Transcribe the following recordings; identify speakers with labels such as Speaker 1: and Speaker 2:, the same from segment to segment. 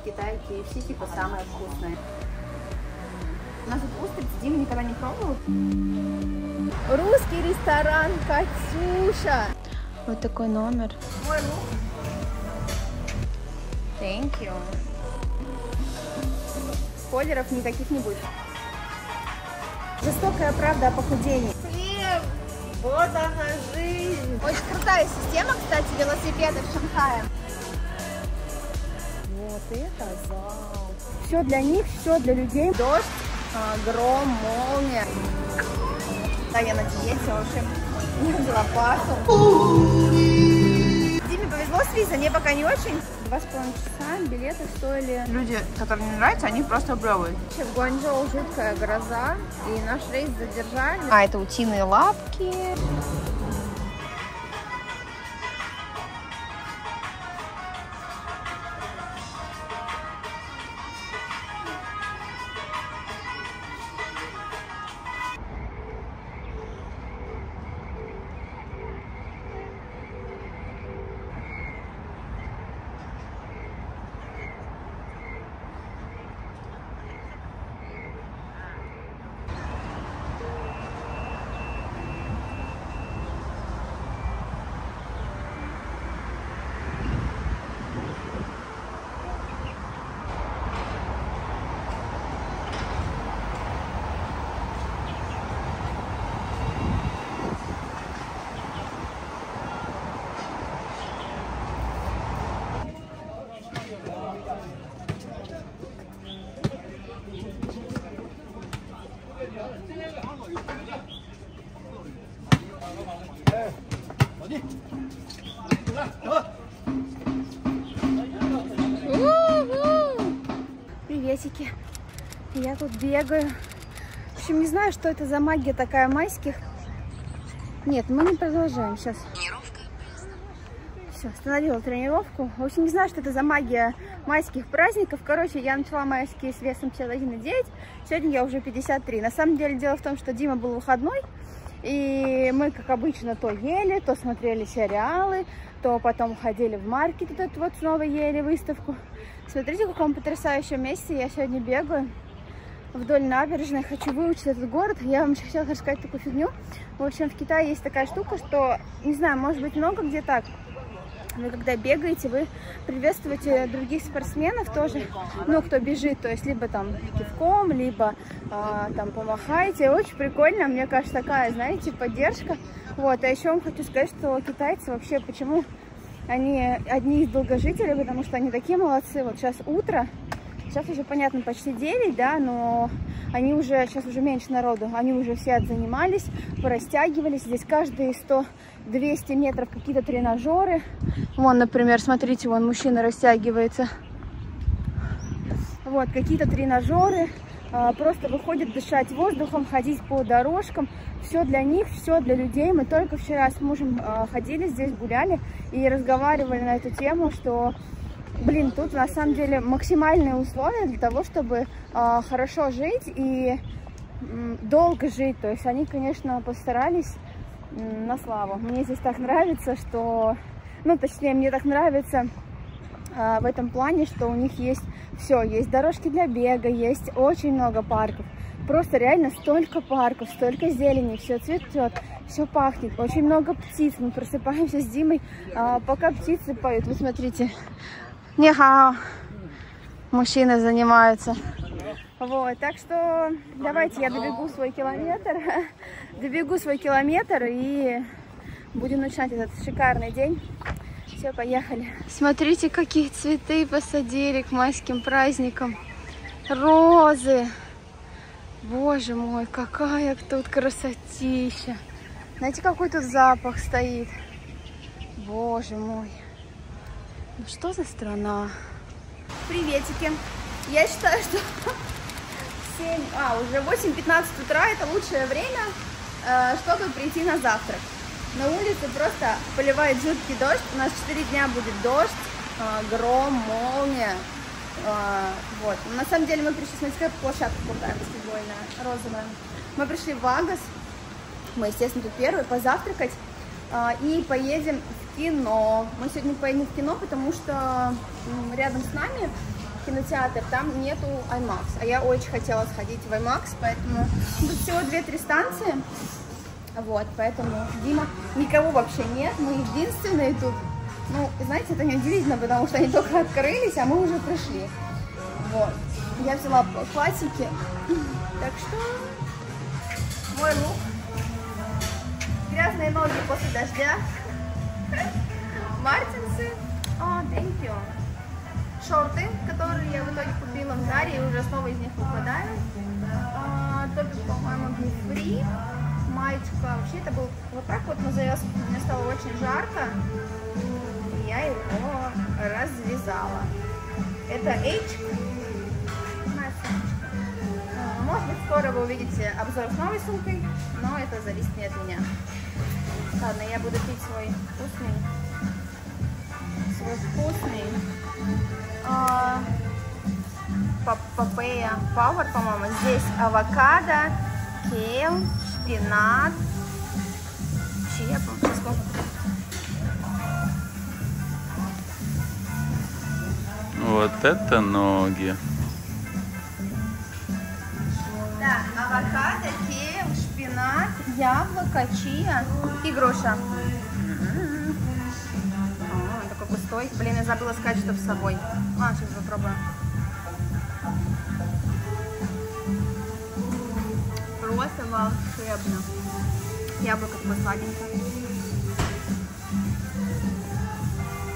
Speaker 1: в Китае KFC типа самое вкусное. У нас тут устрицы, Дима никогда не пробовал. Русский ресторан Катюша. Вот такой номер. Мой лук. Thank you. Спойлеров никаких не будет. Жестокая правда о похудении.
Speaker 2: Хлеб! Вот она жизнь!
Speaker 1: Очень крутая система, кстати, велосипедов в Шанхае.
Speaker 2: Вот это зал!
Speaker 1: Все для них, все для людей. Дождь, а, гром, молния. Да, я на диете, в общем, не взяла пасу. Диме повезло с визой, мне пока не очень. Два с половиной часа билеты стоили... Люди, которым не нравится, они просто блевают. В Гуанчжоу жуткая гроза, и наш рейс задержали. А, это утиные лапки. Я тут бегаю. В общем, не знаю, что это за магия такая майских. Нет, мы не продолжаем сейчас. Все, остановила тренировку. В общем, не знаю, что это за магия майских праздников. Короче, я начала майские с весом 51,9. Сегодня я уже 53. На самом деле, дело в том, что Дима был выходной. И мы, как обычно, то ели, то смотрели сериалы, то потом ходили в маркет, эту вот снова ели выставку. Смотрите, в каком потрясающем месте я сегодня бегаю вдоль набережной. Хочу выучить этот город. Я вам еще хотела рассказать такую фигню. В общем, в Китае есть такая штука, что, не знаю, может быть много где так. Вы когда бегаете, вы приветствуете других спортсменов тоже, ну, кто бежит, то есть либо там кивком, либо а, там помахаете. Очень прикольно, мне кажется, такая, знаете, поддержка. Вот, а еще вам хочу сказать, что китайцы вообще, почему они одни из долгожителей, потому что они такие молодцы. Вот сейчас утро, сейчас уже, понятно, почти 9, да, но они уже, сейчас уже меньше народу, они уже все отзанимались, порастягивались. Здесь каждые 100-200 метров какие-то тренажеры. Вон, например, смотрите, вон мужчина растягивается. Вот, какие-то тренажеры. А, просто выходят дышать воздухом, ходить по дорожкам. Все для них, все для людей. Мы только вчера с мужем а, ходили здесь, гуляли и разговаривали на эту тему, что, блин, тут на самом деле максимальные условия для того, чтобы а, хорошо жить и долго жить. То есть они, конечно, постарались на славу. Мне здесь так нравится, что, ну, точнее, мне так нравится в этом плане, что у них есть все, есть дорожки для бега, есть очень много парков. Просто реально столько парков, столько зелени, все цветет, все пахнет, очень много птиц. Мы просыпаемся с Димой, а, пока птицы поют. Вы смотрите, нехао, мужчины занимаются. Вот, так что давайте я добегу свой километр, добегу свой километр и будем начинать этот шикарный день. Все, поехали. Смотрите, какие цветы посадили к майским праздникам. Розы. Боже мой, какая тут красотища. Знаете, какой тут запах стоит? Боже мой. Ну что за страна? Приветики. Я считаю, что 7, а, уже 8-15 утра это лучшее время, э, чтобы прийти на завтрак. На улице просто поливает жуткий дождь. У нас 4 дня будет дождь, а, гром, молния. А, вот. На самом деле мы пришли, смотрите, какая площадка крутая, баскетбольная, розовая. Мы пришли в Вагас. Мы, естественно, тут первые, позавтракать. А, и поедем в кино. Мы сегодня поедем в кино, потому что рядом с нами кинотеатр, там нету IMAX. А я очень хотела сходить в IMAX, поэтому тут всего 2-3 станции. Вот, поэтому Дима, никого вообще нет, мы единственные тут. Ну, знаете, это неудивительно, потому что они только открылись, а мы уже пришли. Вот. Я взяла платьики. Так что мой лук. Грязные ноги после дождя. Мартинсы. О, thank you. Шорты, которые я в итоге купила в Заре и уже снова из них выпадаю. А, только, по-моему, фри. Маечка. Вообще это был вот так вот на завязку. Мне стало очень жарко. И я его развязала. Это H. А, Может быть, скоро вы увидите обзор с новой сумкой, но это зависит не от меня. Ладно, я буду пить свой вкусный, свой вкусный а, папайя пауэр, по-моему. Здесь авокадо, кейл, шпинат, скажу.
Speaker 3: Вот это ноги.
Speaker 1: Да, авокадо, кейл, шпинат, яблоко, чия и груша. М-м-м. А, такой густой. Блин, я забыла сказать, что с собой. А, сейчас попробую. Просто волшебно. Яблоко такое сладенькое.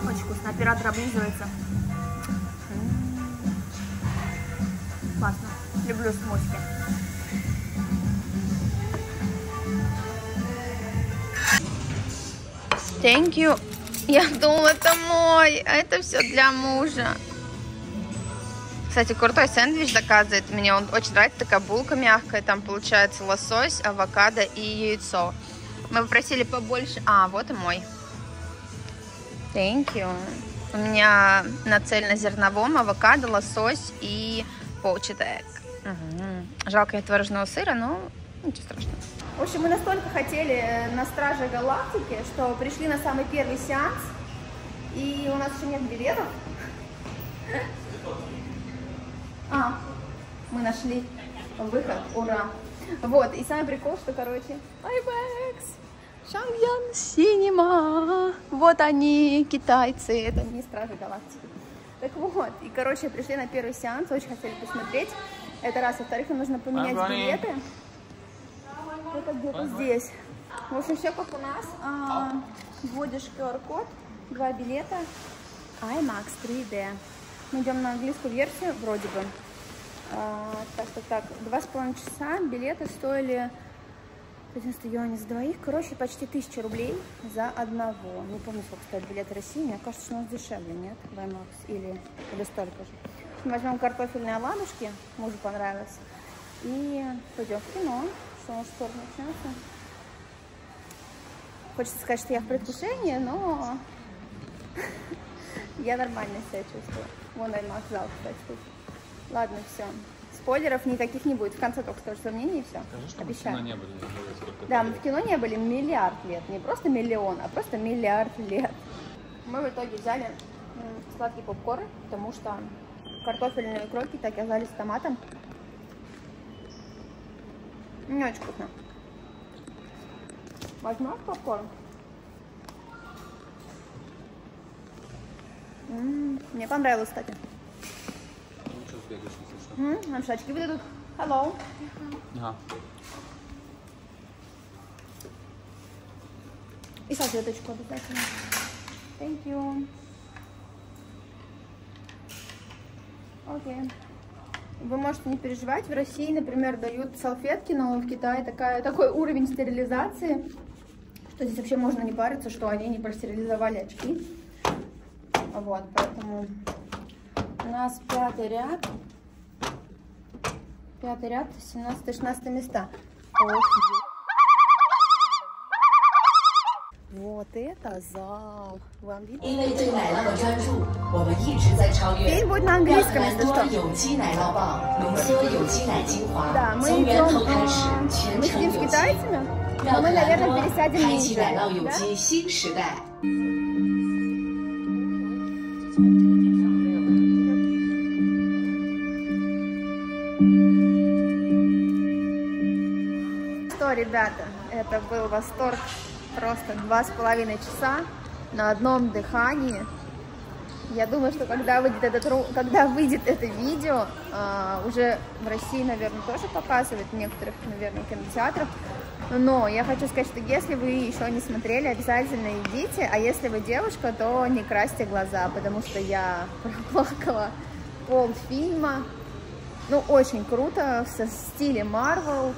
Speaker 1: Очень вкусно. Оператор облизывается. М. Классно. Люблю смочки. Thank you. Я думала, это мой, а это все для мужа. Кстати, крутой сэндвич доказывает. Мне он очень нравится. Такая булка мягкая. Там получается лосось, авокадо и яйцо. Мы попросили побольше. А, вот и мой. Thank you. У меня на цельнозерновом авокадо, лосось и egg. Мгм. Жалко нет творожного сыра, но ничего страшного. В общем, мы настолько хотели э, на Страже Галактики, что пришли на самый первый сеанс, и у нас еще нет билетов. А, мы нашли выход, ура. Вот, и самый прикол, что, короче, IMAX, Шангьян Синема, вот они, китайцы, это не Стражи Галактики. Так вот, и, короче, пришли на первый сеанс, очень хотели посмотреть. Это раз, во-вторых, нам нужно поменять билеты. Это где-то здесь. В общем, все как у нас. А, вводишь QR-код, два билета, IMAX 3D. Мы идем на английскую версию, вроде бы. А, так, так, так. Два с половиной часа билеты стоили 11 юаней за двоих. Короче, почти 1000 рублей за одного. Не помню, сколько стоит билет в России. Мне кажется, что у нас дешевле, нет? В IMAX. Или, или столько же. Возьмем картофельные оладушки. Мужу понравилось. И пойдем в кино. Что у нас скоро начнется. Хочется сказать, что я в предвкушении, но я нормально себя чувствую. Вон IMAX зал, кстати, тут. Ладно, все. Спойлеров никаких не будет. В конце только скажу свое мнение и все. Обещаю.
Speaker 3: не были.
Speaker 1: Да, мы в кино не были миллиард лет. Не просто миллион, а просто миллиард лет. Мы в итоге взяли сладкий попкорн, потому что картофельные кроки так оказались с томатом. Не очень вкусно. Возьмешь попкорн? М, Мне понравилось, кстати. М, Нам шачки выдадут. Hello.
Speaker 3: Ага.
Speaker 1: И салфеточку обязательно. Thank you. Окей. Вы можете не переживать, в России, например, дают салфетки, но в Китае такая, такой уровень стерилизации, что здесь вообще можно не париться, что они не простерилизовали очки. Вот, поэтому у нас пятый ряд. Пятый ряд, 17-16 места. Ох, Вот это зал. Вам видно? Петь будет на английском, если что. Да, мы идем.
Speaker 4: Э,
Speaker 1: мы сидим с китайцами, но мы, наверное, пересядем ниже. Да? ребята, это был восторг Просто два с половиной часа на одном дыхании. Я думаю, что когда выйдет, этот, когда выйдет это видео, а, уже в России, наверное, тоже показывают в некоторых, наверное, кинотеатрах. Но я хочу сказать, что если вы еще не смотрели, обязательно идите. А если вы девушка, то не красьте глаза, потому что я проплакала полфильма. Ну, очень круто, со стиле Marvel.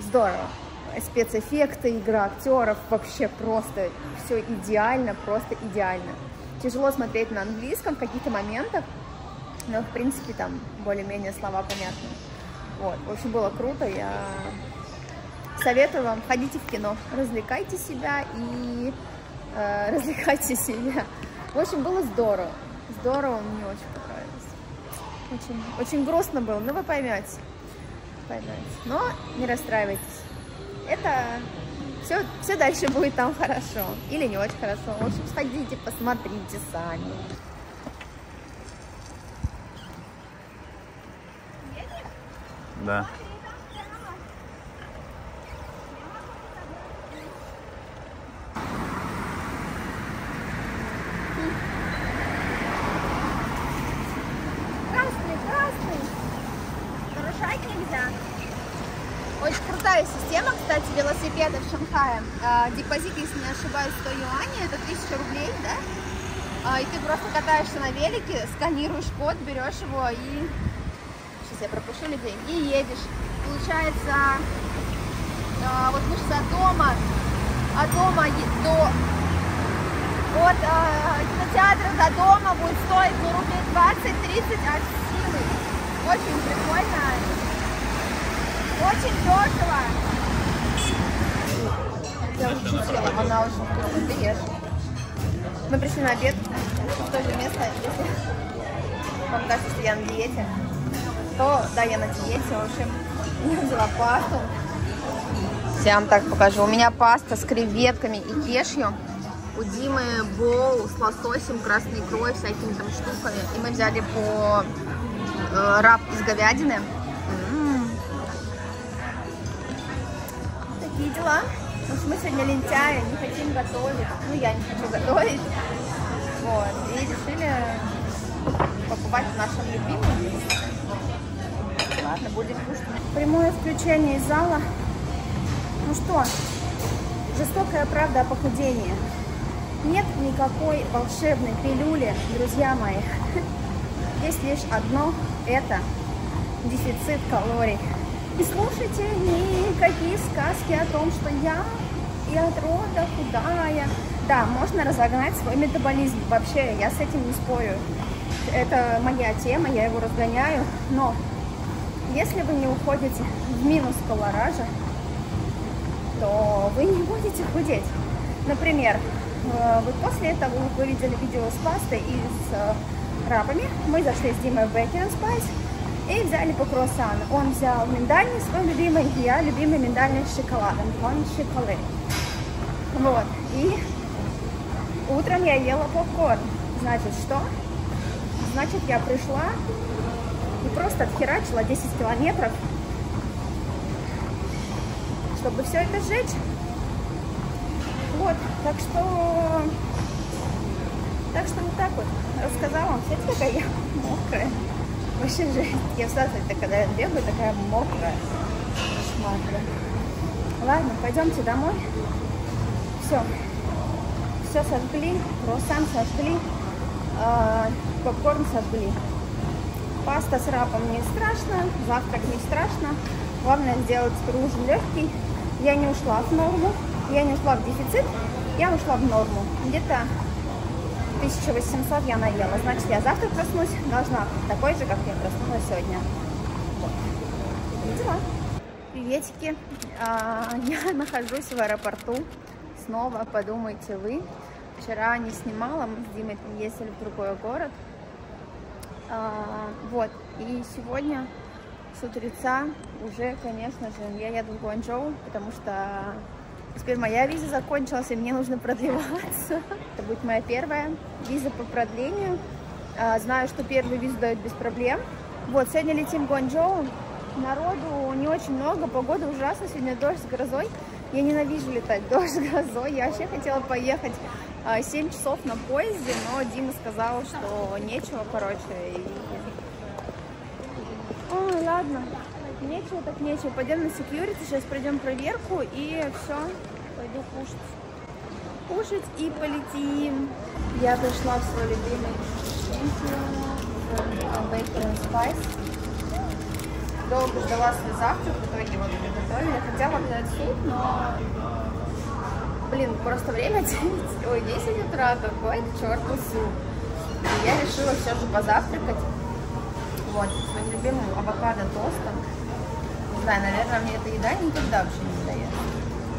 Speaker 1: Здорово. Спецэффекты, игра актеров, вообще просто все идеально, просто идеально. Тяжело смотреть на английском в каких-то моментах, но, в принципе, там более-менее слова понятны. Вот, в общем, было круто, я советую вам, ходите в кино, развлекайте себя и э, развлекайте себя. В общем, было здорово, здорово, мне очень понравилось. Очень, очень грустно было, но вы поймете, поймете. Но не расстраивайтесь. Это все, все дальше будет там хорошо. Или не очень хорошо. В общем, сходите, посмотрите сами.
Speaker 3: Да.
Speaker 1: Красный, красный. Нарушать нельзя. Очень крутая система, кстати, Шанхае. А, депозит, если не ошибаюсь, 100 юаней, это 1000 рублей, да? А, и ты просто катаешься на велике, сканируешь код, берешь его и... Сейчас я пропущу людей. И едешь. Получается, а, вот мы же от дома, от дома до... От а, кинотеатра до дома будет стоить ну, рублей 20-30 от силы. Очень прикольно. Очень дешево. Я уже чувствовала, она очень вкусная. Мы пришли на обед в то же место. Если вам кажется, что я на диете, то да, я на диете. В общем, я взяла пасту. Я вам так покажу. У меня паста с креветками и кешью. У Димы боул с лососем, красной икрой, всякими там штуками. И мы взяли по э, раб из говядины. М. Такие дела. Мы сегодня лентяи, не хотим готовить. Ну, я не хочу готовить. Вот. И решили покупать в нашем любимом. Ладно, будем кушать. Прямое включение из зала. Ну что, жестокая правда о похудении. Нет никакой волшебной пилюли, друзья мои. Есть лишь одно, это дефицит калорий. Не слушайте никакие сказки о том, что я и от рода худая. Да, можно разогнать свой метаболизм. Вообще, я с этим не спорю. Это моя тема, я его разгоняю. Но если вы не уходите в минус колоража, то вы не будете худеть. Например, э, вот после этого вы видели видео с пастой и с э, рабами. Мы зашли с Димой в Bacon Spice и взяли по круассану. Он взял миндальный свой любимый, я любимый миндальный с шоколадом. Он шоколад. Вот. И утром я ела попкорн. Значит, что? Значит, я пришла и просто отхерачила 10 километров чтобы все это сжечь. Вот, так что... Так что вот так вот. Рассказала вам. Смотрите, какая я мокрая. Вообще жесть. Я в садке, когда я бегаю, такая мокрая. Да. Ладно, пойдемте домой. Все. Все сожгли. Круассан сожгли. э, попкорн сожгли. Паста с рапом не страшно. Завтрак не страшно. Главное сделать ужин легкий. Я не ушла в норму, я не ушла в дефицит, я ушла в норму. Где-то 1800 я наела. Значит, я завтра проснусь, должна такой же, как я проснулась сегодня. Вот. Дела. Приветики. А, Я нахожусь в аэропорту. Снова подумайте вы. Вчера не снимала, мы с Димой ездили в другой город. А, Вот. И сегодня с утреца уже, конечно же, я еду в Гуанчжоу, потому что теперь моя виза закончилась, и мне нужно продлеваться. Это будет моя первая виза по продлению. А, Знаю, что первую визу дают без проблем. Вот, сегодня летим в Гуанчжоу. Народу не очень много, погода ужасная, сегодня дождь с грозой. Я ненавижу летать дождь грозой. Я вообще хотела поехать 7 часов на поезде, но Дима сказал, что нечего, короче. И... Ой, ладно, нечего так нечего. Пойдем на секьюрити, сейчас пройдем проверку и все, пойду кушать. Кушать и полетим. Я пришла в свой любимый Bacon Spice. Долго ждала свой завтрак, в итоге вот приготовили. Хотела взять суп, но блин, просто время 9, ой, 10 утра, какой к суп. И я решила все же позавтракать. Вот, своим любимым авокадо тостом. Не знаю, наверное, мне эта еда никогда вообще не дает.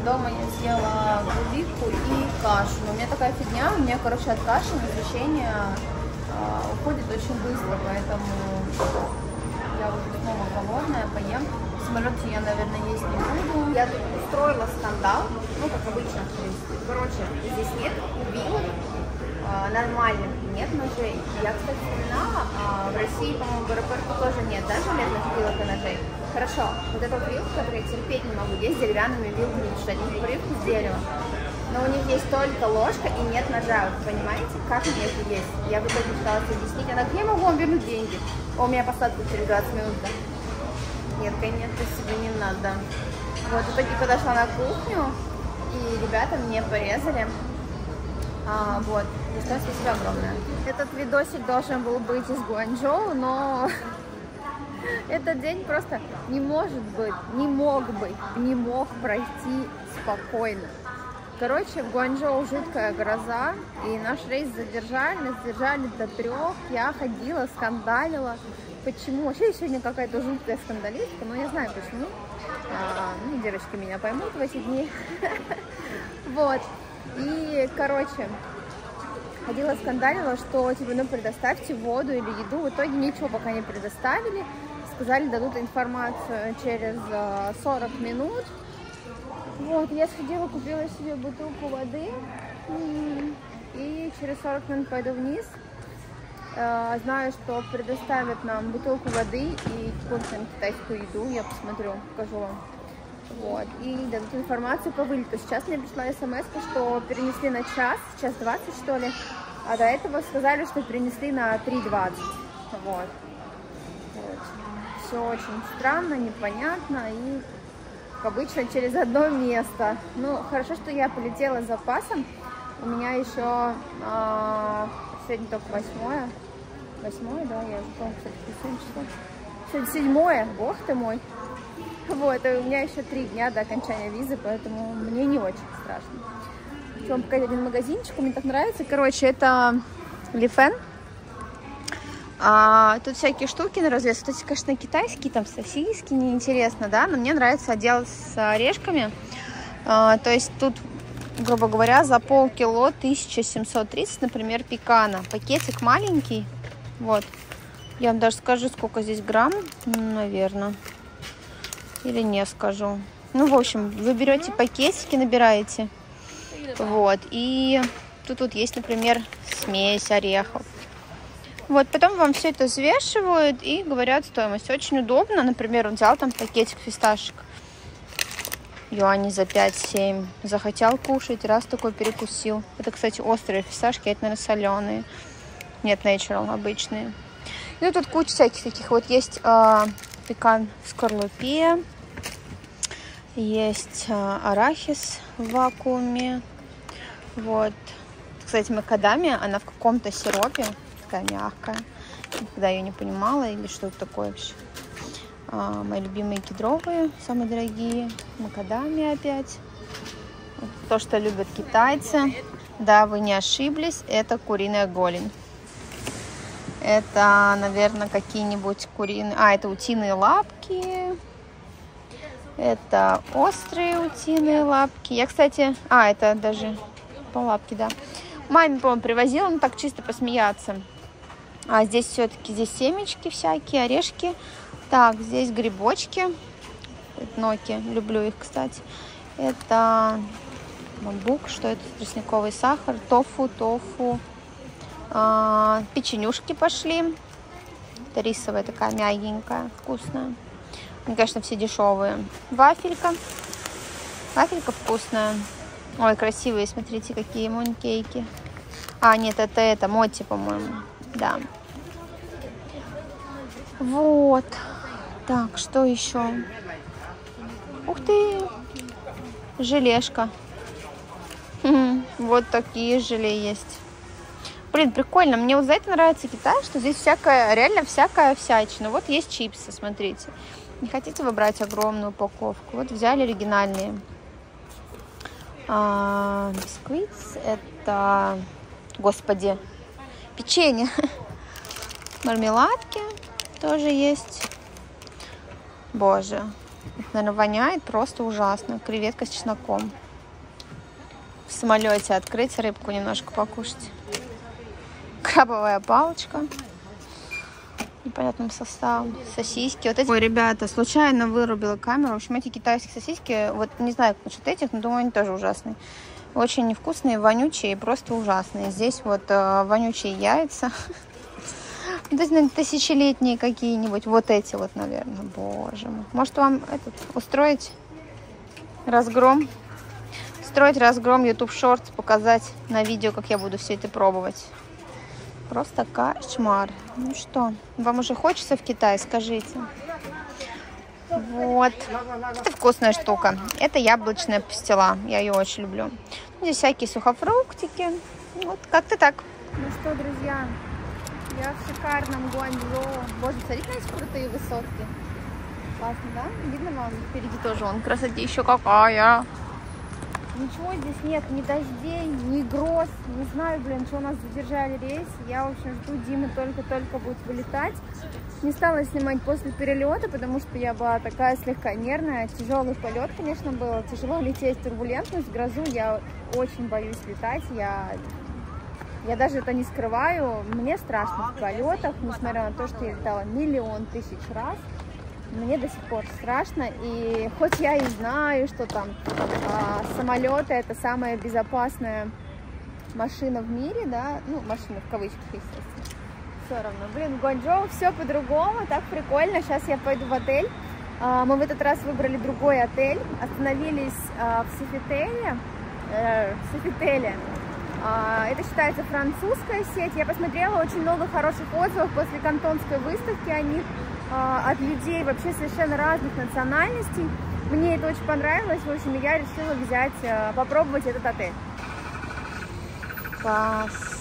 Speaker 1: Дома я съела грудинку и кашу. Но у меня такая фигня, у меня, короче, от каши насыщение а, уходит очень быстро, поэтому я уже снова голодная, поем. Самолете я, наверное, есть не буду. Я тут устроила скандал, ну, как обычно, в принципе. Короче, здесь нет вилок а, нормальных, нет ножей. Я, кстати, вспоминала, а, в России, по-моему, в аэропорту тоже нет, да, железных вилок и ножей. Хорошо, вот эта вилка, которую я терпеть не могу, есть деревянными вилками, потому что они привыкли с дерева. Но у них есть только ложка и нет ножа. Вы понимаете, как мне это есть? Я в итоге пыталась объяснить. Она, я могу вам вернуть деньги. О, у меня посадка через 20 минут. Нет, конечно, себе не надо. Вот, в итоге подошла на кухню, и ребята мне порезали. А, вот, и что спасибо огромное. Этот видосик должен был быть из Гуанчжоу, но этот день просто не может быть, не мог быть, не мог пройти спокойно. Короче, в Гуанчжоу жуткая гроза, и наш рейс задержали, нас задержали до трех. Я ходила, скандалила. Почему? Вообще сегодня какая-то жуткая скандалистка, но я знаю почему. А, ну, девочки меня поймут в эти дни. Вот. И, короче, ходила скандалила, что, типа, ну, предоставьте воду или еду. В итоге ничего пока не предоставили. Сказали, дадут информацию через 40 а, минут. Вот, я сходила, купила себе бутылку воды. И через 40 минут пойду вниз. Э, знаю, что предоставят нам бутылку воды и какую-то китайскую еду. Я посмотрю, покажу вам. Вот. И дадут информацию по вылету. Сейчас мне пришла смс, что перенесли на час, час 20 что ли. А до этого сказали, что перенесли на 3.20. Вот. Короче, все очень странно, непонятно и обычно через одно место. Ну, хорошо, что я полетела с запасом. У меня еще а, сегодня только восьмое. Восьмое, да, я уже помню, кстати, сегодня седьмое, бог ты мой. Вот, у меня еще три дня до окончания визы, поэтому мне не очень страшно. Хочу вам показать один магазинчик, мне так нравится. Короче, это Лифен. А, тут всякие штуки на развес. Вот эти, конечно, китайские, там сосиски, неинтересно, да, но мне нравится отдел с орешками. А, то есть тут, грубо говоря, за полкило 1730, например, пекана. Пакетик маленький, вот. Я вам даже скажу, сколько здесь грамм, наверное. Или не скажу. Ну, в общем, вы берете пакетики, набираете. Вот. И тут вот есть, например, смесь орехов. Вот, потом вам все это взвешивают и говорят стоимость. Очень удобно. Например, он взял там пакетик фисташек. Юани за 5-7. Захотел кушать, раз такой перекусил. Это, кстати, острые фисташки, это, наверное, соленые. Нет, natural, обычные. Ну, тут куча всяких таких. Вот есть э, пекан в скорлупе. Есть э, арахис в вакууме. Вот. Кстати, макадамия, она в каком-то сиропе такая мягкая. Никогда ее не понимала или что это такое вообще. А, мои любимые кедровые, самые дорогие. Макадами опять. То, что любят китайцы. Да, вы не ошиблись, это куриная голень. Это, наверное, какие-нибудь куриные... А, это утиные лапки. Это острые утиные лапки. Я, кстати... А, это даже по лапке, да. Маме, по-моему, привозила, ну так чисто посмеяться. А здесь все-таки здесь семечки всякие, орешки. Так, здесь грибочки. Ноки, люблю их, кстати. Это бамбук, что это? Тростниковый сахар, тофу, тофу. А, печенюшки пошли. Это рисовая такая мягенькая, вкусная. Они, конечно, все дешевые. Вафелька. Вафелька вкусная. Ой, красивые, смотрите, какие мункейки. А, нет, это это, Моти, по-моему. Да. Вот. Так, что еще? Ух ты! Желешка. Хм, Вот такие желе есть. Блин, прикольно. Мне вот за это нравится Китай, что здесь всякая, реально всякая всячина. Вот есть чипсы, смотрите. Не хотите выбрать огромную упаковку? Вот взяли оригинальные. А, бисквитс. Это, господи, печенье. Мармеладки тоже есть. Боже, наверное, воняет просто ужасно. Креветка с чесноком. В самолете открыть рыбку немножко покушать. Крабовая палочка. Непонятным составом. Сосиски. Вот эти... Ой, ребята, случайно вырубила камеру. В общем, эти китайские сосиски, вот не знаю, насчет этих, но думаю, они тоже ужасные. Очень невкусные, вонючие просто ужасные. Здесь вот э, вонючие яйца. Ну, то есть, наверное, тысячелетние какие-нибудь. Вот эти вот, наверное. Боже мой. Может, вам этот устроить разгром? Строить разгром YouTube Shorts, показать на видео, как я буду все это пробовать. Просто кошмар. Ну что, вам уже хочется в Китай, скажите? Вот. Это вкусная штука. Это яблочная пастила. Я ее очень люблю. Здесь всякие сухофруктики. Вот как-то так. Ну что, друзья, я в шикарном Гуанчжоу. Боже, смотрите на эти крутые высотки. Классно, да? Видно вам? Впереди тоже он красотища какая. Ничего здесь нет, ни дождей, ни гроз. Не знаю, блин, что у нас задержали рейс. Я, в общем, жду Димы только-только будет вылетать. Не стала снимать после перелета, потому что я была такая слегка нервная. Тяжелый полет, конечно, был. Тяжело лететь, турбулентность, грозу. Я очень боюсь летать. Я, я даже это не скрываю. Мне страшно в полетах, несмотря на то, что я летала миллион тысяч раз мне до сих пор страшно. И хоть я и знаю, что там а, самолеты это самая безопасная машина в мире, да, ну, машина в кавычках, естественно, все равно. Блин, в Гуанчжоу все по-другому, так прикольно. Сейчас я пойду в отель. А, мы в этот раз выбрали другой отель, остановились а, в Софителе, э, в. А, это считается французская сеть. Я посмотрела очень много хороших отзывов после кантонской выставки о них. А, от людей вообще совершенно разных национальностей. Мне это очень понравилось, в общем, я решила взять, а, попробовать этот отель. Класс.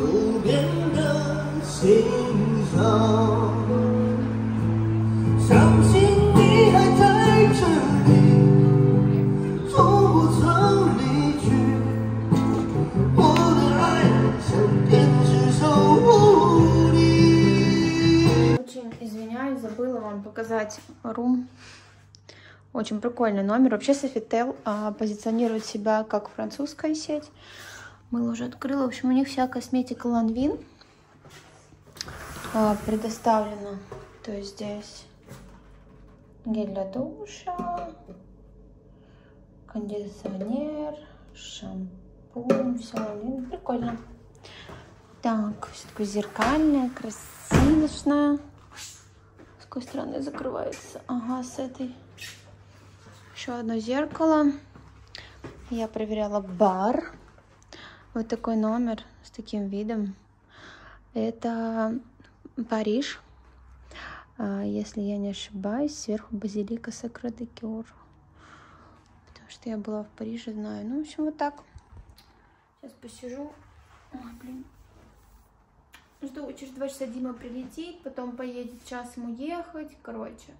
Speaker 1: 河边的青草。Рум. Очень прикольный номер. Вообще Sofitel а, позиционирует себя как французская сеть. Мыло уже открыла. В общем, у них вся косметика Lanvin а, предоставлена. То есть здесь гель для душа, кондиционер, шампунь, все Lanvin. Прикольно. Так, все такое зеркальное, красивое какой стороны закрывается? Ага, с этой. Еще одно зеркало. Я проверяла бар. Вот такой номер с таким видом. Это Париж. А, если я не ошибаюсь, сверху базилика Сакрадекер. Потому что я была в Париже, знаю. Ну, в общем, вот так. Сейчас посижу. Ой, блин. Жду, через два часа Дима прилетит, потом поедет час ему ехать. Короче,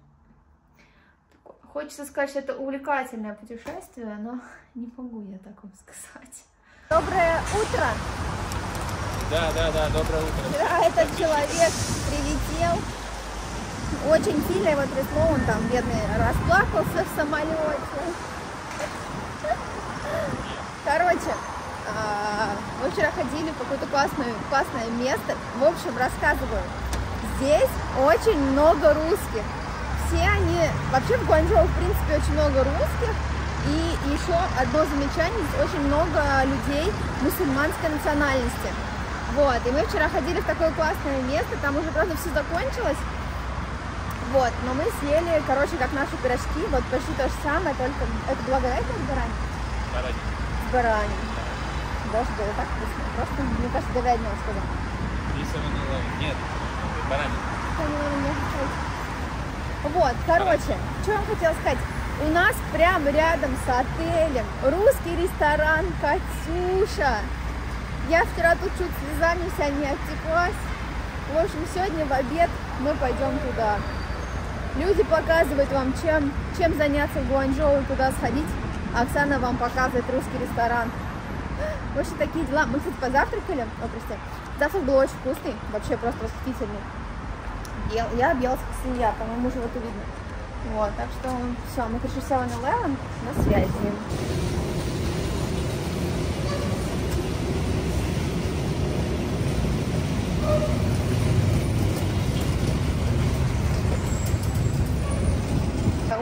Speaker 1: хочется сказать, что это увлекательное путешествие, но не могу я так вам сказать. Доброе утро!
Speaker 3: Да, да, да, доброе утро.
Speaker 1: Вчера этот человек прилетел, очень сильно его трясло, он там, бедный, расплакался в самолете. Короче, мы вчера ходили в какое-то классное, классное место. В общем, рассказываю. Здесь очень много русских. Все они... Вообще в Гуанчжоу, в принципе, очень много русских. И еще одно замечание, здесь очень много людей мусульманской национальности. Вот, и мы вчера ходили в такое классное место, там уже, правда, все закончилось. Вот, но мы съели, короче, как наши пирожки, вот почти то же самое, только это благодатное с баранью?
Speaker 3: Баранин.
Speaker 1: С баранью. Даже было так вкусно. Просто, мне кажется, говядина он сказал.
Speaker 3: И саваниловый. Нет, баранин.
Speaker 1: Что они, наверное, не отличаются. Вот, короче, что я вам хотела сказать. У нас прямо рядом с отелем русский ресторан «Катюша». Я вчера тут чуть слезами вся не обтеклась. В общем, сегодня в обед мы пойдем туда. Люди показывают вам, чем, чем заняться в Гуанчжоу и куда сходить. Оксана вам показывает русский ресторан. В общем, такие дела. Мы, кстати, позавтракали. О, прости. Завтрак был очень вкусный. Вообще просто восхитительный. Ел- Я объелась как свинья, по-моему, уже вот видно. Вот, так что все, мы пришли в 7-Eleven. На связи.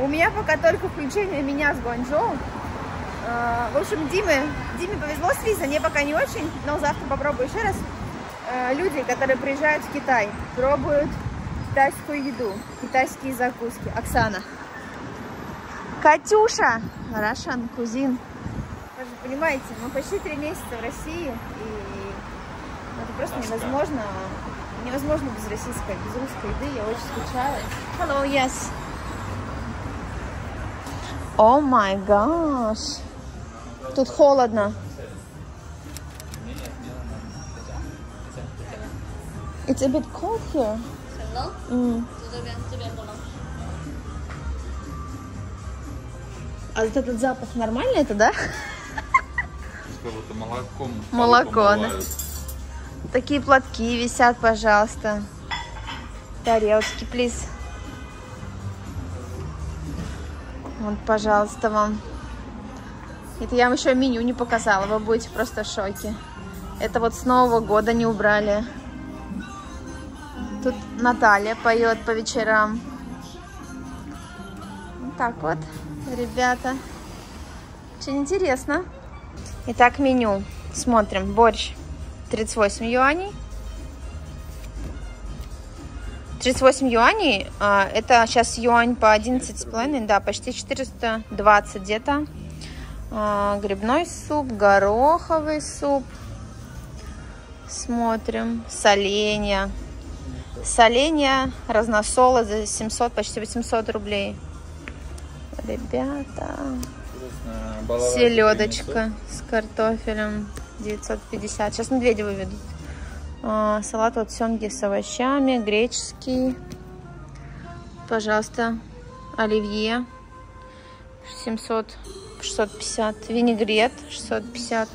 Speaker 1: У меня пока только включение меня с Гуанчжоу. Э, В общем, Диме, Диме повезло с визой, мне пока не очень, но завтра попробую еще раз. Э, Люди, которые приезжают в Китай, пробуют китайскую еду, китайские закуски. Оксана. Катюша! Рашан, кузин. Вы же понимаете, мы почти три месяца в России, и это просто
Speaker 3: Тоска.
Speaker 1: невозможно. Невозможно без российской, без русской еды. Я очень скучала. Hello, yes. О май гаш. Тут холодно. It's a bit cold here.
Speaker 2: 很冷，
Speaker 1: Mm.
Speaker 2: 就这边这边不冷。
Speaker 1: А вот этот запах нормальный это, да?
Speaker 3: Как будто молоком.
Speaker 1: Молоко, да.
Speaker 3: помывают.
Speaker 1: Такие платки висят, пожалуйста. Тарелочки, плиз. Вот, пожалуйста, вам. Это я вам еще меню не показала, вы будете просто в шоке. Это вот с Нового года не убрали. Тут Наталья поет по вечерам. Вот так вот, ребята. Очень интересно. Итак, меню. Смотрим. Борщ 38 юаней. 38 юаней, а, это сейчас юань по 11,5, да, почти 420 где-то. А, грибной суп, гороховый суп. Смотрим. Соленья. Соленья разносола за 700, почти 800 рублей. Ребята. Селедочка с картофелем 950. Сейчас медведя выведут. А, салат от семги с овощами, греческий. Пожалуйста, оливье 700, 650. Винегрет 650.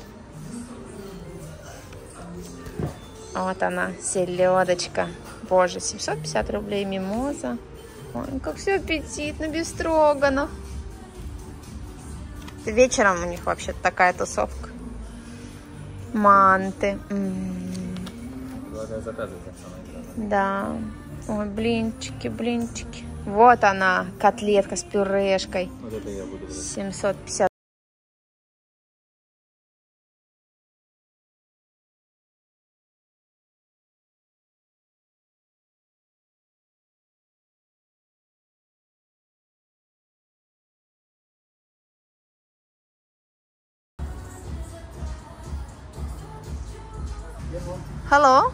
Speaker 1: Вот она, селедочка. Боже, 750 рублей мимоза. Ой, как все аппетитно, без строганов. Вечером у них вообще такая тусовка. Манты.
Speaker 3: Предлагаю заказывать главное.
Speaker 1: Да. Ой, блинчики, блинчики. Вот она, котлетка с пюрешкой.
Speaker 3: Вот это я буду брать.
Speaker 1: 750. Hello?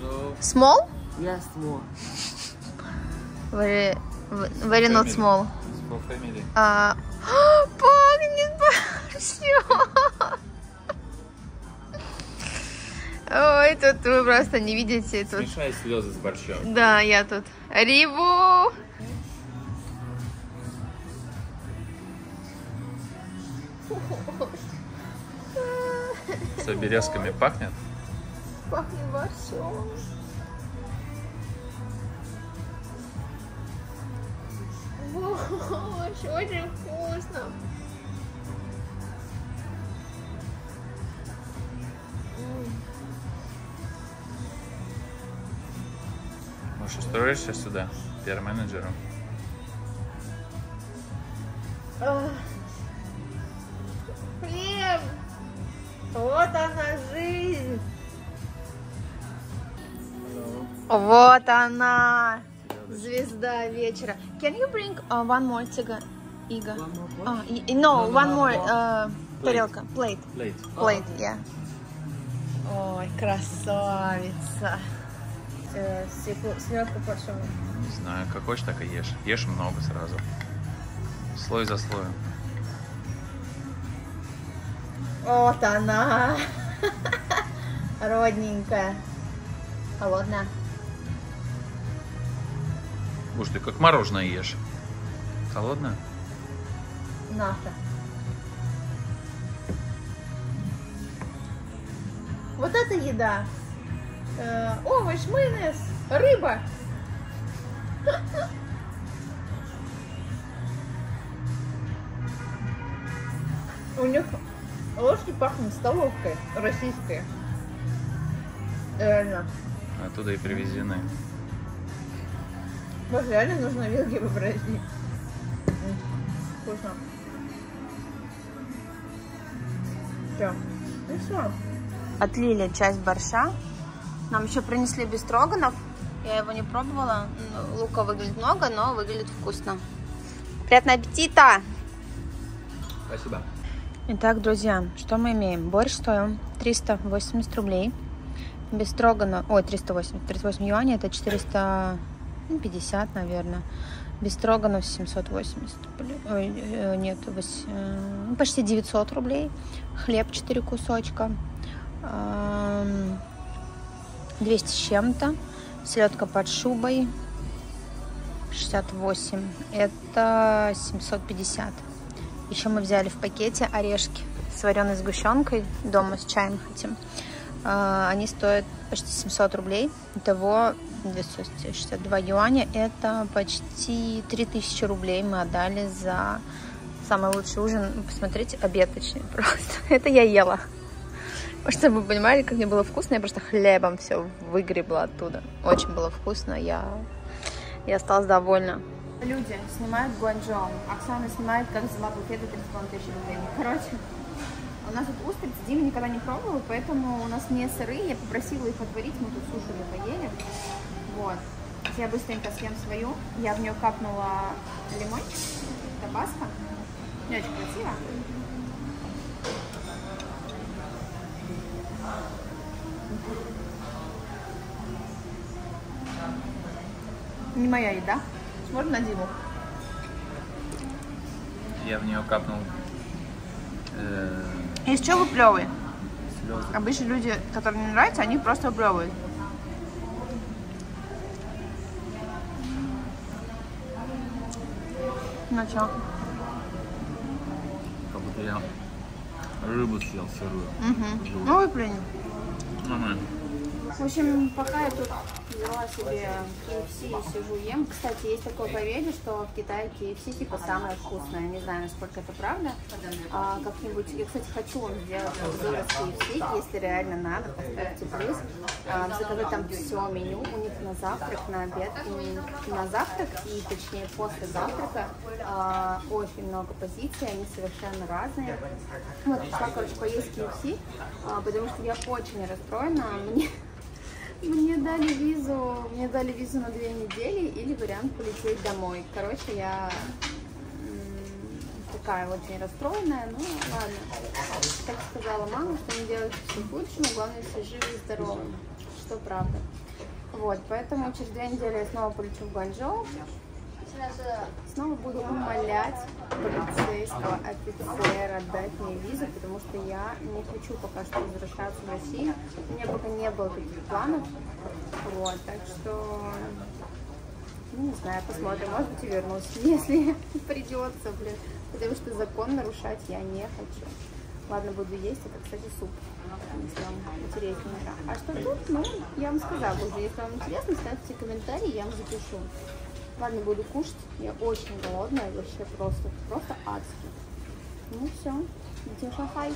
Speaker 3: Hello.
Speaker 1: Small?
Speaker 2: Yes, more.
Speaker 1: Very, very not small.
Speaker 3: Family.
Speaker 1: А, пахнет борщом. Ой, тут вы просто не видите. Тут...
Speaker 3: Смешай слезы с борщом.
Speaker 1: Да, я тут. Реву!
Speaker 3: Что, березками пахнет?
Speaker 1: Пахнет борщом. Борщ, очень вкусно.
Speaker 3: Может, устроишься сюда, пиар-менеджером?
Speaker 1: Хлеб! Вот она жизнь! Вот она! Звезда вечера. Can you bring uh, one more tiga? Ига? А, и- и- no, one more uh, тарелка. Plate.
Speaker 3: Лейт.
Speaker 1: Plate, yeah. Ой, красавица. Селедку шумом.
Speaker 3: Не знаю, как хочешь, так и ешь. Ешь много сразу. Слой за слоем.
Speaker 1: Вот она. Родненькая. Холодная.
Speaker 3: Уж ты как мороженое ешь. Холодное?
Speaker 1: Наша. Вот это еда. Э, овощ, майонез, рыба. У них ложки пахнут столовкой российской. Реально.
Speaker 3: Оттуда и привезены.
Speaker 1: Вот реально нужно вилки попросить. Вкусно. Все. Ну все. Отлили часть борща. Нам еще принесли бестроганов. Я его не пробовала. Лука выглядит много, но выглядит вкусно. Приятного аппетита!
Speaker 3: Спасибо.
Speaker 1: Итак, друзья, что мы имеем? Борщ стоил 380 рублей. Без строгана, ой, 380, 38 юаней, это 450, наверное. Без строганов 780 рублей. Ой, э, нет, вось- э, ну, почти 900 рублей. Хлеб 4 кусочка. Эм, 200 с чем-то. Селедка под шубой 68. Это 750. Еще мы взяли в пакете орешки с вареной сгущенкой. Дома с чаем хотим. А, Они стоят почти 700 рублей. Итого 262 юаня. Это почти 3000 рублей мы отдали за самый лучший ужин. Посмотрите, обед точнее просто. Это я ела. Чтобы вы понимали, как мне было вкусно, я просто хлебом все выгребла оттуда. Очень было вкусно, я, я осталась довольна. Люди снимают Гуанчжоу. Оксана снимает, как взяла буфет за 30 тысяч рублей. Короче, у нас тут устрицы, Дима никогда не пробовал, поэтому у нас не сырые. Я попросила их отварить, мы тут сушили, поели. Вот. Я быстренько съем свою. Я в нее капнула лимончик, табаско. Не очень красиво. Не моя еда. Можно на Диму?
Speaker 3: Я в нее капнул э,
Speaker 1: Из чего выплевывай?
Speaker 3: слезы.
Speaker 1: Обычно люди, которым не нравится, они просто выплевывают. Чё?
Speaker 3: Как будто я рыбу съел сырую.
Speaker 1: Угу. Ну выплюнь.
Speaker 3: Нормально.
Speaker 1: В общем, пока я тут взяла себе KFC и сижу ем. Кстати, есть такое поверье, что в Китае KFC типа самое вкусное. Не знаю, насколько это правда. А, как-нибудь, я, кстати, хочу вам сделать обзор из KFC, если реально надо, поставьте плюс. А, заказать там все меню у них на завтрак, на обед, и на завтрак и точнее после завтрака а, очень много позиций, они совершенно разные. Вот, пришла, короче, поесть KFC, а, потому что я очень расстроена. Мне мне дали визу, мне дали визу на две недели или вариант полететь домой. Короче, я такая очень расстроенная, ну ладно. Так сказала мама, что не делать все к лучшему, главное все живы и здоровы, что правда. Вот, поэтому через две недели я снова полечу в Гуанчжоу. Снова буду умолять полицейского офицера отдать мне визу, потому что я не хочу пока что возвращаться в Россию. У меня пока не было таких планов. Вот, так что, ну, не знаю, посмотрим. Может быть, и вернусь, если придется, блин. Потому что закон нарушать я не хочу. Ладно, буду есть. Это, кстати, суп. Если вам интересненько. А что тут? Ну, я вам сказала уже. Если вам интересно, ставьте комментарии, я вам запишу. Ладно, буду кушать. Я очень голодная, вообще просто, просто адски. Ну все, идем шахай.